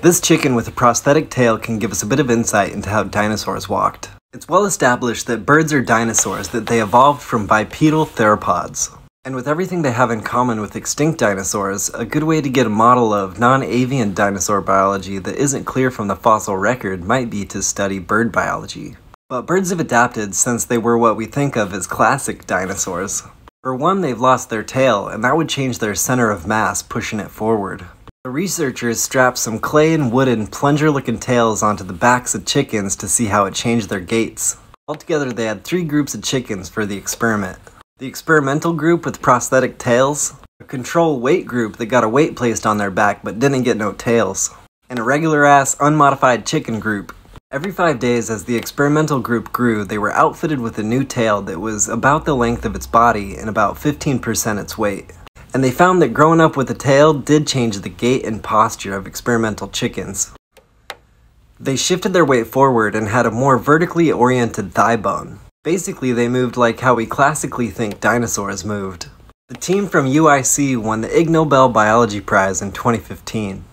This chicken with a prosthetic tail can give us a bit of insight into how dinosaurs walked. It's well established that birds are dinosaurs, that they evolved from bipedal theropods. And with everything they have in common with extinct dinosaurs, a good way to get a model of non-avian dinosaur biology that isn't clear from the fossil record might be to study bird biology. But birds have adapted since they were what we think of as classic dinosaurs. For one, they've lost their tail, and that would change their center of mass, pushing it forward. The researchers strapped some clay and wooden plunger-looking tails onto the backs of chickens to see how it changed their gaits. Altogether, they had three groups of chickens for the experiment. The experimental group with prosthetic tails, a control weight group that got a weight placed on their back but didn't get no tails, and a regular ass unmodified chicken group Every five days, as the experimental group grew, they were outfitted with a new tail that was about the length of its body and about 15% its weight. And they found that growing up with a tail did change the gait and posture of experimental chickens. They shifted their weight forward and had a more vertically oriented thigh bone. Basically, they moved like how we classically think dinosaurs moved. The team from UIC won the Ig Nobel Biology Prize in 2015.